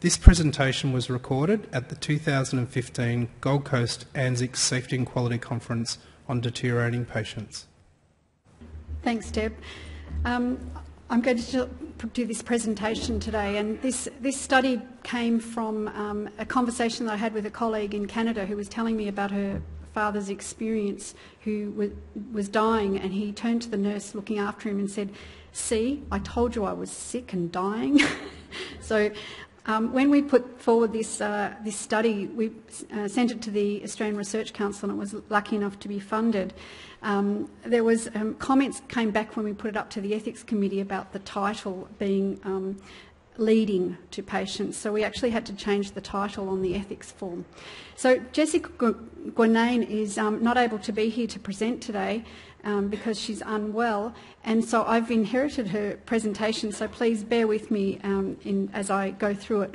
This presentation was recorded at the 2015 Gold Coast ANZICS Safety and Quality Conference on Deteriorating Patients. Thanks, Deb. Um, I'm going to do this presentation today, and this, this study came from um, a conversation that I had with a colleague in Canada who was telling me about her father's experience who was dying, and he turned to the nurse looking after him and said, See, I told you I was sick and dying. so um, when we put forward this, uh, this study, we uh, sent it to the Australian Research Council and it was lucky enough to be funded. Um, there was um, comments came back when we put it up to the Ethics Committee about the title being um, leading to patients. So we actually had to change the title on the ethics form. So Jessica Guanane is um, not able to be here to present today um, because she's unwell, and so I've inherited her presentation. So please bear with me um, in, as I go through it.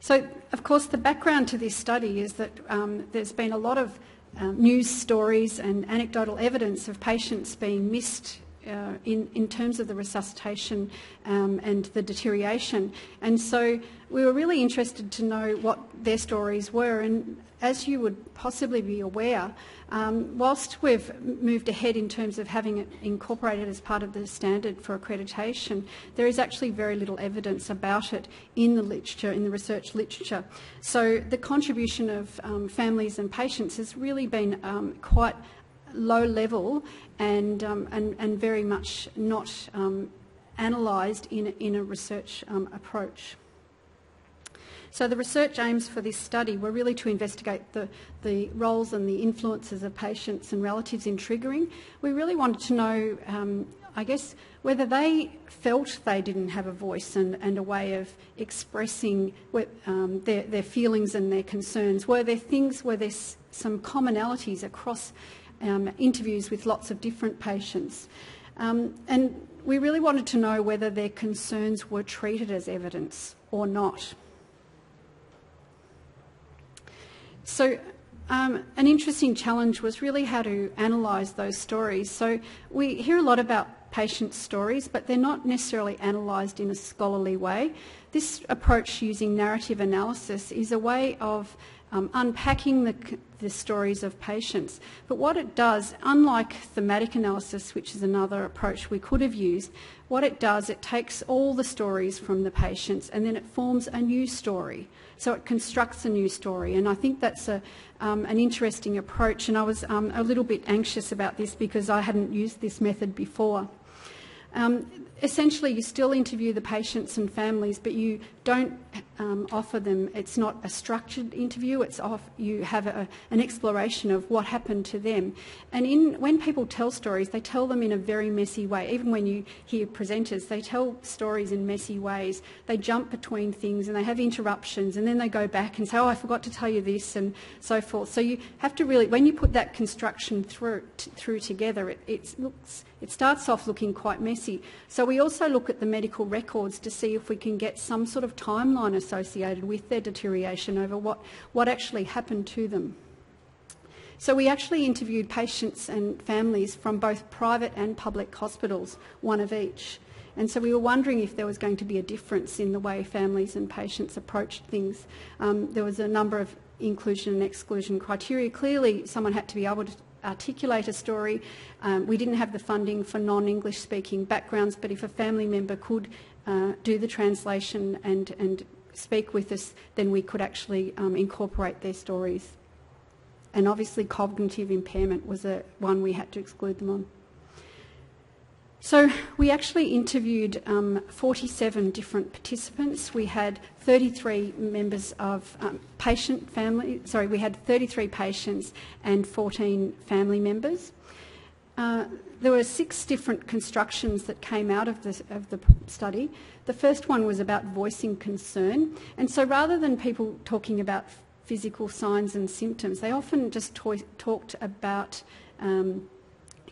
So, of course, the background to this study is that um, there's been a lot of um, news stories and anecdotal evidence of patients being missed uh, in, in terms of the resuscitation um, and the deterioration. And so we were really interested to know what their stories were. And as you would possibly be aware, um, whilst we've moved ahead in terms of having it incorporated as part of the standard for accreditation, there is actually very little evidence about it in the literature, in the research literature. So the contribution of um, families and patients has really been um, quite low level and, um, and, and very much not um, analysed in, in a research um, approach. So the research aims for this study were really to investigate the, the roles and the influences of patients and relatives in triggering. We really wanted to know, um, I guess, whether they felt they didn't have a voice and, and a way of expressing um, their, their feelings and their concerns. Were there things, were there some commonalities across um, interviews with lots of different patients. Um, and we really wanted to know whether their concerns were treated as evidence or not. So um, an interesting challenge was really how to analyse those stories. So we hear a lot about patient stories, but they're not necessarily analysed in a scholarly way. This approach using narrative analysis is a way of um, unpacking the, the, stories of patients. But what it does, unlike thematic analysis, which is another approach we could have used, what it does, it takes all the stories from the patients and then it forms a new story. So it constructs a new story. And I think that's a, um, an interesting approach. And I was um, a little bit anxious about this because I hadn't used this method before. Um, essentially, you still interview the patients and families, but you don't um, offer them, it's not a structured interview, it's off, you have a, an exploration of what happened to them. And in, when people tell stories, they tell them in a very messy way. Even when you hear presenters, they tell stories in messy ways. They jump between things and they have interruptions and then they go back and say, oh, I forgot to tell you this and so forth. So you have to really, when you put that construction through, through together, it, it, looks, it starts off looking quite messy. So we also look at the medical records to see if we can get some sort of timeline associated with their deterioration over what, what actually happened to them. So we actually interviewed patients and families from both private and public hospitals, one of each. And so we were wondering if there was going to be a difference in the way families and patients approached things. Um, there was a number of inclusion and exclusion criteria. Clearly, someone had to be able to articulate a story. Um, we didn't have the funding for non-English speaking backgrounds, but if a family member could uh, do the translation and, and speak with us, then we could actually um, incorporate their stories. And obviously cognitive impairment was a, one we had to exclude them on. So we actually interviewed um, 47 different participants. We had 33 members of um, patient family, sorry, we had 33 patients and 14 family members. Uh, there were six different constructions that came out of the, of the study. The first one was about voicing concern. And so rather than people talking about physical signs and symptoms, they often just talked about um,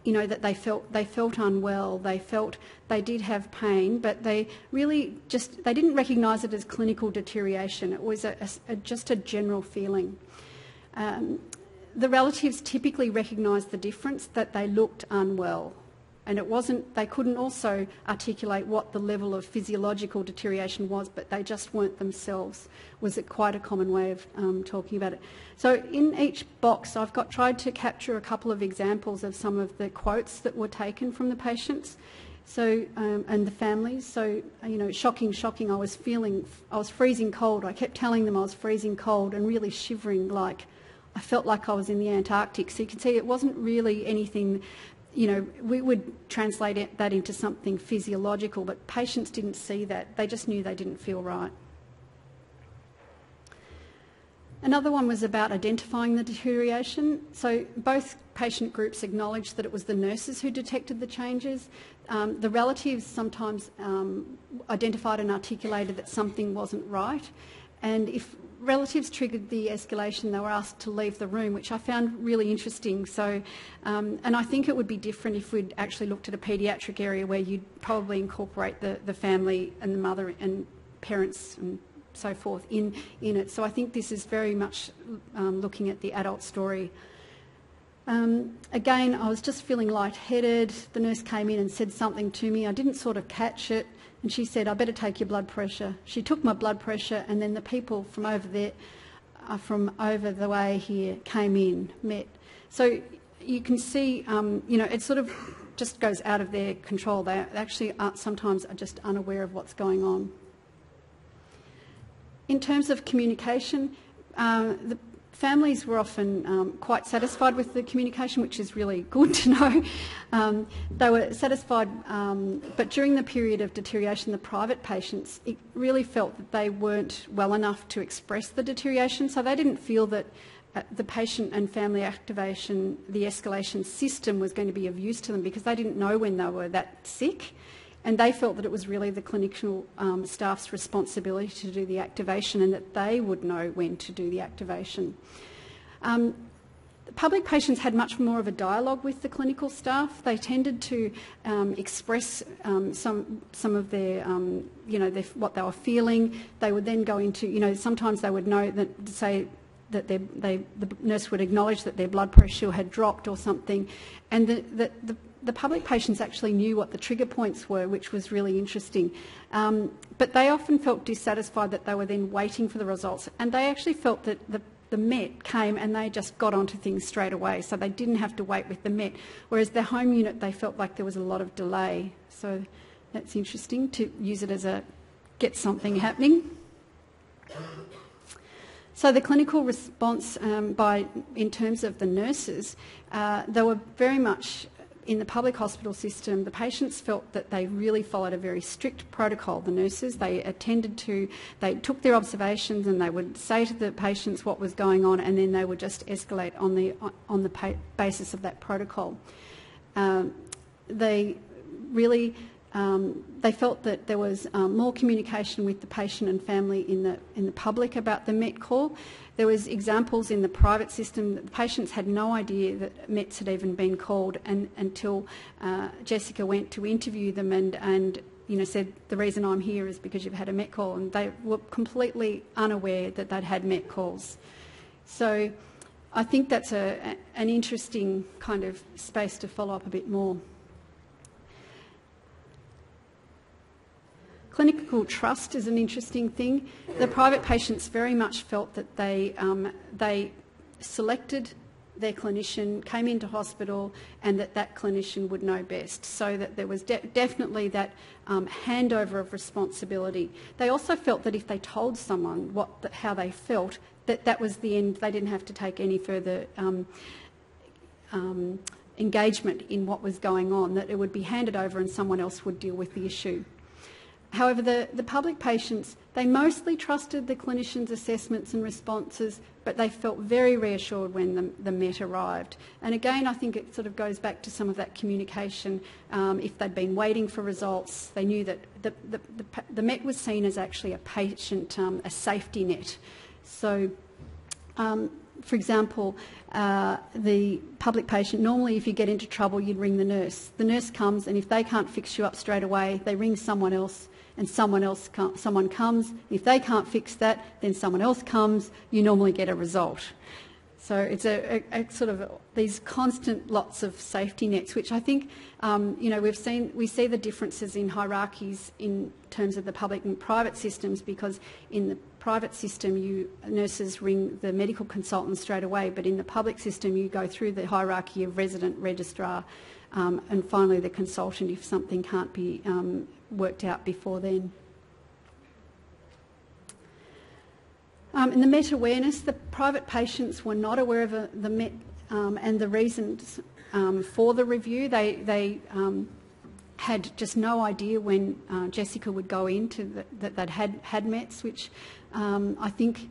you know that they felt they felt unwell. They felt they did have pain but they really just they didn't recognize it as clinical deterioration. It was a, a, just a general feeling. Um, the relatives typically recognised the difference that they looked unwell. And it wasn't, they couldn't also articulate what the level of physiological deterioration was, but they just weren't themselves. Was it quite a common way of um, talking about it? So in each box, I've got tried to capture a couple of examples of some of the quotes that were taken from the patients. So, um, and the families. So, you know, shocking, shocking. I was feeling, I was freezing cold. I kept telling them I was freezing cold and really shivering like I felt like I was in the Antarctic. So you can see it wasn't really anything, you know, we would translate that into something physiological, but patients didn't see that. They just knew they didn't feel right. Another one was about identifying the deterioration. So both patient groups acknowledged that it was the nurses who detected the changes. Um, the relatives sometimes um, identified and articulated that something wasn't right. And if relatives triggered the escalation, they were asked to leave the room, which I found really interesting. So, um, and I think it would be different if we'd actually looked at a paediatric area where you'd probably incorporate the, the family and the mother and parents and so forth in, in it. So I think this is very much um, looking at the adult story. Um, again, I was just feeling lightheaded. The nurse came in and said something to me. I didn't sort of catch it. And she said, I better take your blood pressure. She took my blood pressure, and then the people from over there, uh, from over the way here, came in, met. So you can see, um, you know, it sort of just goes out of their control. They actually are, sometimes are just unaware of what's going on. In terms of communication, uh, the families were often um, quite satisfied with the communication, which is really good to know. Um, they were satisfied, um, but during the period of deterioration, the private patients it really felt that they weren't well enough to express the deterioration, so they didn't feel that uh, the patient and family activation, the escalation system was going to be of use to them because they didn't know when they were that sick and they felt that it was really the clinical um, staff's responsibility to do the activation and that they would know when to do the activation. Um, public patients had much more of a dialogue with the clinical staff. They tended to um, express um, some some of their, um, you know, their, what they were feeling. They would then go into, you know, sometimes they would know that say that they, the nurse would acknowledge that their blood pressure had dropped or something, and the, the, the the public patients actually knew what the trigger points were, which was really interesting. Um, but they often felt dissatisfied that they were then waiting for the results, and they actually felt that the the Met came and they just got onto things straight away, so they didn't have to wait with the Met. Whereas the home unit, they felt like there was a lot of delay. So that's interesting to use it as a get something happening. So the clinical response um, by, in terms of the nurses, uh, they were very much in the public hospital system, the patients felt that they really followed a very strict protocol. The nurses, they attended to, they took their observations and they would say to the patients what was going on and then they would just escalate on the, on the basis of that protocol. Um, they really um, they felt that there was um, more communication with the patient and family in the, in the public about the MET call. There was examples in the private system that patients had no idea that METs had even been called and, until uh, Jessica went to interview them and, and you know, said, the reason I'm here is because you've had a MET call. And they were completely unaware that they'd had MET calls. So I think that's a, an interesting kind of space to follow up a bit more. Clinical trust is an interesting thing. The private patients very much felt that they, um, they selected their clinician, came into hospital, and that that clinician would know best. So that there was de definitely that um, handover of responsibility. They also felt that if they told someone what, how they felt, that that was the end. They didn't have to take any further um, um, engagement in what was going on. That it would be handed over, and someone else would deal with the issue. However, the, the public patients, they mostly trusted the clinician's assessments and responses, but they felt very reassured when the, the MET arrived. And again, I think it sort of goes back to some of that communication. Um, if they'd been waiting for results, they knew that the, the, the, the MET was seen as actually a patient, um, a safety net. So, um, for example, uh, the public patient, normally if you get into trouble, you'd ring the nurse. The nurse comes, and if they can't fix you up straight away, they ring someone else and someone else someone comes. If they can't fix that, then someone else comes. You normally get a result. So it's a, a, a, sort of these constant lots of safety nets, which I think um, you know we've seen we see the differences in hierarchies in terms of the public and private systems because in the private system you nurses ring the medical consultant straight away, but in the public system you go through the hierarchy of resident registrar um, and finally the consultant if something can't be um, worked out before then. Um, in the Met awareness, the private patients were not aware of a, the Met um, and the reasons um, for the review. They, they um, had just no idea when uh, Jessica would go into the, that they'd had, had METs, which I think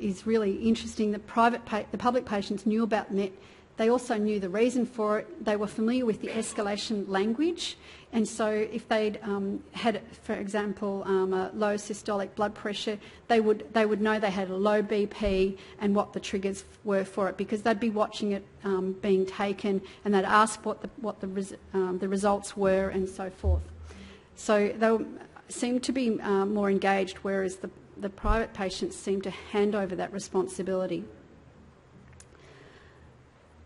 is really interesting. The, private the public patients knew about MET they also knew the reason for it. They were familiar with the escalation language. And so if they'd um, had, for example, um, a low systolic blood pressure, they would, they would know they had a low BP and what the triggers were for it because they'd be watching it um, being taken and they'd ask what the, what the, res, um, the results were and so forth. So they seemed to be uh, more engaged, whereas the, the private patients seemed to hand over that responsibility.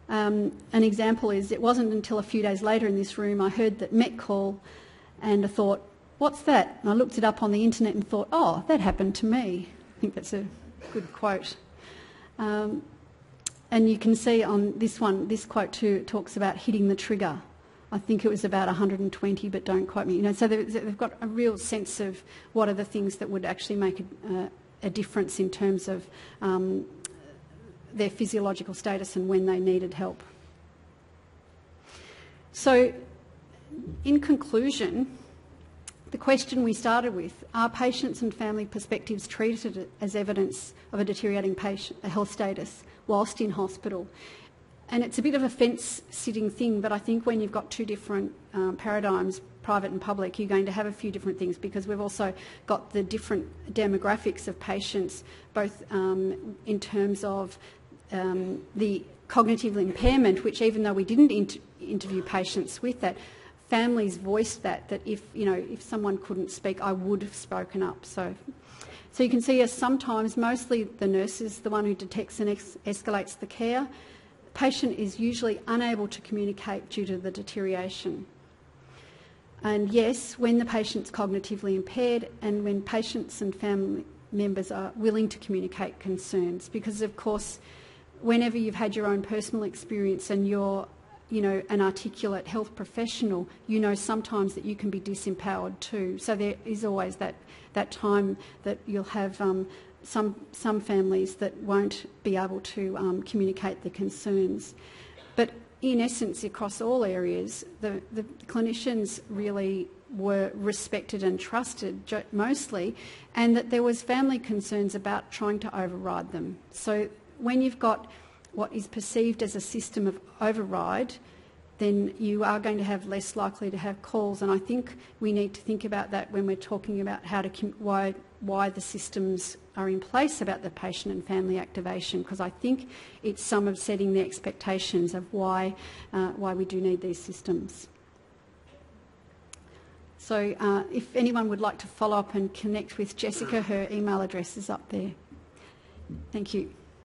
Um, an example is it wasn't until a few days later in this room I heard that Met call and I thought, what's that? And I looked it up on the internet and thought, oh, that happened to me. I think that's a good quote. Um, and you can see on this one, this quote too talks about hitting the trigger. I think it was about 120, but don't quote me. You know, so they've got a real sense of what are the things that would actually make a, uh, a difference in terms of um, their physiological status and when they needed help. So, in conclusion, the question we started with are patients and family perspectives treated as evidence of a deteriorating patient, a health status whilst in hospital? And it's a bit of a fence sitting thing, but I think when you've got two different um, paradigms, private and public, you're going to have a few different things because we've also got the different demographics of patients, both um, in terms of um, the cognitive impairment, which even though we didn't inter interview patients with that, families voiced that, that if, you know, if someone couldn't speak, I would have spoken up. So, so you can see as sometimes, mostly the nurse is the one who detects and escalates the care. Patient is usually unable to communicate due to the deterioration. And yes, when the patient's cognitively impaired and when patients and family members are willing to communicate concerns, because of course whenever you've had your own personal experience and you're you know, an articulate health professional, you know sometimes that you can be disempowered too. So there is always that, that time that you'll have um, some, some families that won't be able to um, communicate their concerns. But in essence, across all areas, the, the clinicians really were respected and trusted mostly, and that there was family concerns about trying to override them. So when you've got what is perceived as a system of override, then you are going to have less likely to have calls. And I think we need to think about that when we're talking about how to why why the systems are in place about the patient and family activation, because I think it's some of setting the expectations of why uh, why we do need these systems. So uh, if anyone would like to follow up and connect with Jessica, her email address is up there. Thank you.